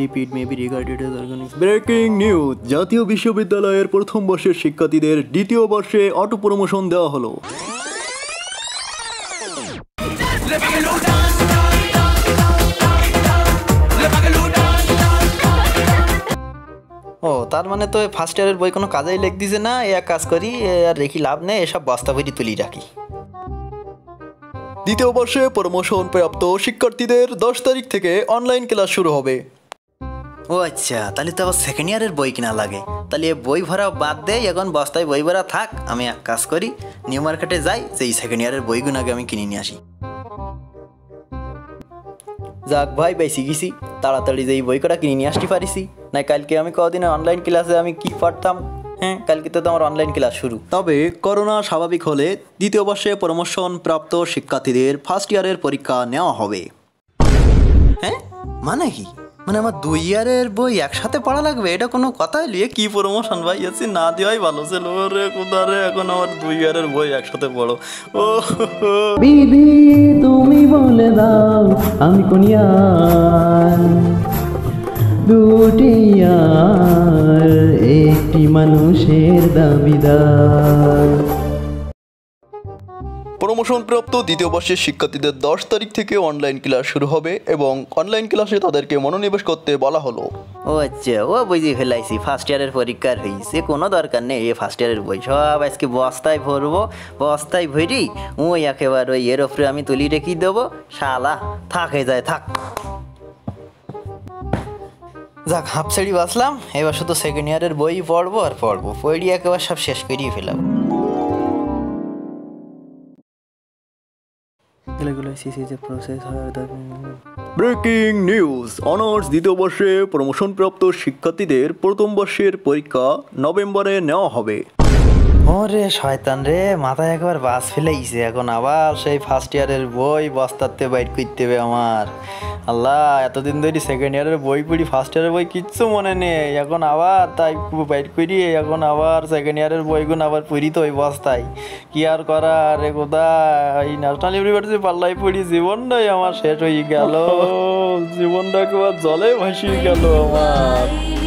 Lipid may be regarded as organic breaking news জাতীয় বিশ্ববিদ্যালয়ের প্রথম বর্ষের শিক্ষার্থীদের দ্বিতীয় বর্ষে অটো প্রমোশন দেওয়া হলো। ও তার মানে তো ফার্স্ট ইয়ারের বই কোনো কাজেই লেখ দিছে না এ এক কাজ করি আর রেখি লাভ নেই এসব বস্তা ভরি তুলি রাখি। দ্বিতীয় বর্ষে প্রমোশন প্রাপ্ত শিক্ষার্থীদের দশ তারিখ থেকে অনলাইন ক্লাস শুরু হবে। ও আচ্ছা তাহলে তো আবার সেকেন্ড ইয়ারের বই কিনা লাগে। তাহলে এ বই ভরা বাদ দেয় এখন বস্তায় বই ভরা থাক আমি এক কাজ করি নিউ মার্কেটে যাই এই সেকেন্ড ইয়ারের বইগুলো আগে আমি কিনে নিয়ে আসি। যাক ভাই বেশি গেছি তাড়াতাড়ি যে এই বই কটা কিনে নিয়ে আসতে পারিছি। না কালকে আমি কদিন অনলাইন ক্লাসে আমি কি পারতাম হ্যাঁ কালকে তো আমার অনলাইন ক্লাস শুরু। তবে করোনা স্বাভাবিক হলে দ্বিতীয় বর্ষে প্রমোশন প্রাপ্ত শিক্ষার্থীদের ফার্স্ট ইয়ারের পরীক্ষা নেওয়া হবে। হ্যাঁ? মানে কি? মানে আমার দুই ইয়ারের বই একসাথে পড়া লাগবে, এটা কোনো কথাই লিয়ে কি প্রমোশন ভাই? আছি না দেওয়াই ভালো ছিল। রে কোদারে এখন আমার দুই ইয়ারের বই একসাথে পড়ো। ও বিধি তুমি বলে দাও, আমি কোন ইয়ার? দুটি ইয়ার, একটি মানুষের দাবিদার। প্রমোশন প্রাপ্ত দ্বিতীয় বর্ষের শিক্ষার্থীদের দশ তারিখ থেকে অনলাইন ক্লাস শুরু হবে এবং অনলাইন ক্লাসে তাদেরকে মনোনিবেশ করতে বলা হলো। ও আচ্ছা ও বুঝি ফেলাইছি ফার্স্ট ইয়ারের পরীক্ষার হয়েছে কোনো দরকার নেই এ ফার্স্ট ইয়ারের বই সব আজকে বস্তায় ভরবো, বস্তায় ভরি, ওই একেবারে ওই এর ওপরে আমি তুলি রেখে দেবো, শালা, থাকে যায়, থাক। যাক, হাফ সাইডি বাঁচলাম, এবার শুধু সেকেন্ড ইয়ারের বই পড়ব আর পড়ব পড়ি একেবারে সব শেষ করিয়ে ফেলাম ব্রেকিং নিউজ অনার্স দ্বিতীয় বর্ষে প্রমোশন প্রাপ্ত শিক্ষার্থীদের প্রথম বর্ষের পরীক্ষা নভেম্বরে নেওয়া হবে। ওরে শয়তান রে, মাথায় একবার বাস ফেলেইছে, এখন আবার সেই ফার্স্ট ইয়ারের বই বস্তাতে বাইর করতে হবে আমার। আল্লাহ, এতদিন ধরে সেকেন্ড ইয়ারের বই পড়ি ফার্স্ট ইয়ারের বই কিচ্ছু মনে নেই, এখন আবার তাই বাইর করি, এখন আবার সেকেন্ড ইয়ারের বইগুলো আবার পড়ি তো ওই বস্তায়। কি আর করা রে কোথা এই ন্যাশনাল ইউনিভার্সিটি পাল্লাই পড়ি, জীবনটাই আমার শেষ হয়ে গেল। জীবনটা একবার জলে ভাসিয়ে গেল আমার।